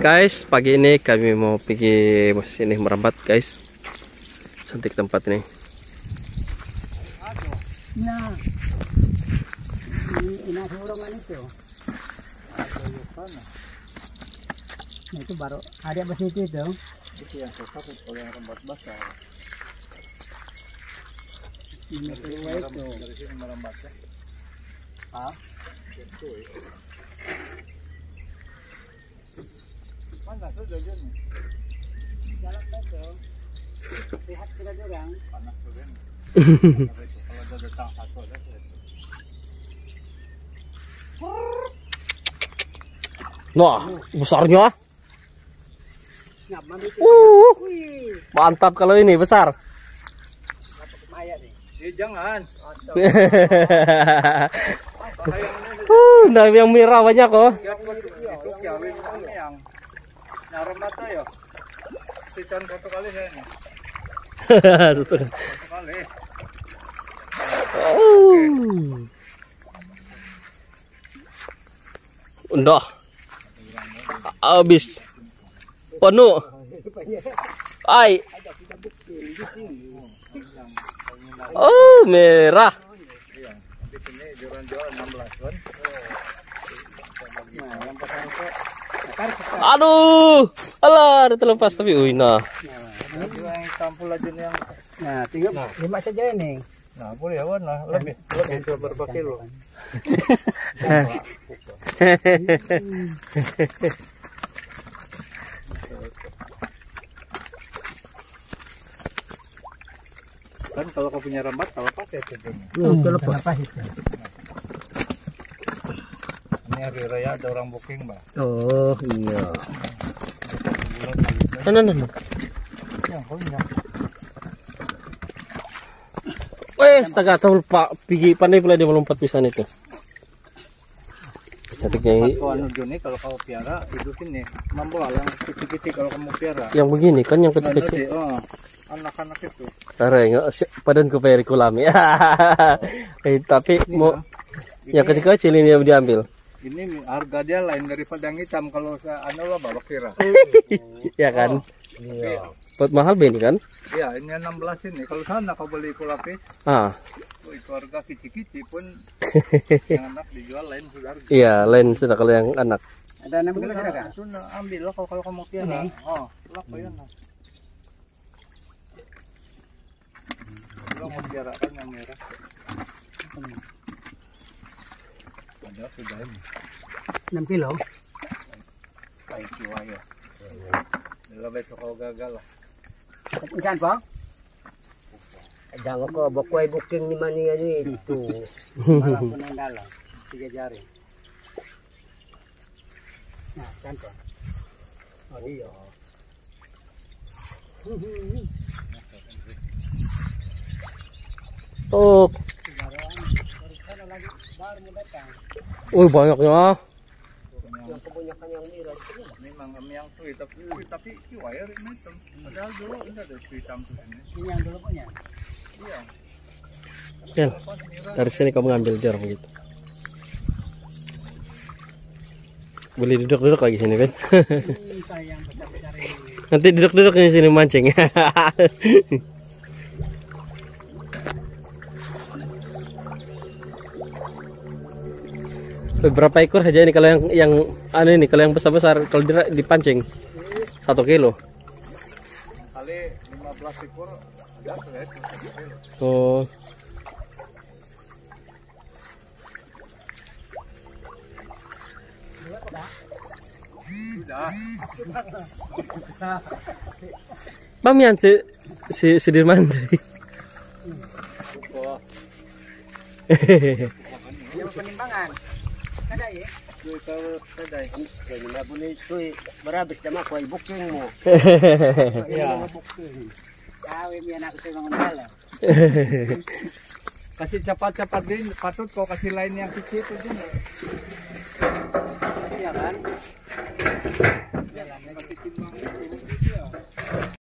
guys pagi ini kami mau pergi sini merambat guys. Cantik tempat ini. Nah nah itu baru ada besi itu itu yang takut yang rembat basah ini itu dari sini merambat ya ah mana tuh jajan jalan itu lihat kita orang panas tuh kan kalau ada datang satu ada tuh wah besarnya. Uh mantap kalau ini besar. Jangan uh nah yang merah banyak oh ya itu kawin kami yang naruh mata ya Sitan satu kali saya nih Tutup. satu kali Uh. Udah. Habis. Penuh. Ai. Oh, merah. di sini jualan-jualan 16 kan nah yang Aduh. Alah, ada terlepas tapi uih nah. Nah, itu yang campur aja yang nah. tinggal lima saja ini. Nah boleh ya warna. Lebih lebih itu berapa kilo kan kalau kau punya rambat kalau pakai tentunya hmm, lepas itu ini hari raya ada orang booking mbak Oh, iya. Nah, nah, nah. Weh, astaga tahu Pak Pigi pandai pula dia melompat pisan itu. Cantiknya i- Kalau Joni kalau kau piara hidupin nih membawa yang kecil-kecil kalau kamu piara yang begini kan yang kecil-kecil. oh, anak-anak itu Tarai nggak si- padan ku payari kulami. eh, tapi mau yang kecil-kecil ini yang diambil. Ini harga dia lain daripada yang hitam. Kalau saya anu lah bawa kira. Ya kan? iya. Buat mahal ben kan? iya ini 16 ini. Kalau sana kau beli kulapis Ah, oh, itu harga kicik-kicik pun. Yang anak dijual lain sudah harga. Iya, lain sudah kalau yang anak. ada enam kilo sudah kan itu nah, ambil lah kalau kalau kamu Ini? oh lah kau yang Lo mau piara kan yang merah. sudah ini enam kilo kayak jiwa ya lebih kau gagal lah Jangan ko bakwai booking ni mani ani itu. malah pun tiga jari nah oh iya Oh, oh banyaknya. Yang kebanyakan yang merah. memang yang tuh tapi tapi jiwa ya ini hitam padahal dulu enggak ada hitam tuh ini yang dulu punya iya Kel, dari sini kamu ngambil jar begitu. Boleh duduk-duduk lagi sini, Ben. Nanti duduk-duduk di sini mancing. Berapa ekor saja ini kalau yang yang anu ini kalau yang besar-besar kalau di- dipancing satu kilo. kali 15 ekor kilo. Oh, Mamian si si Sudirman. oh yang penimbangan. Ada ya? Booking mo. iya mga dala kasih cepat-cepat din patut kau kasih lain yang kecil itu din iya kan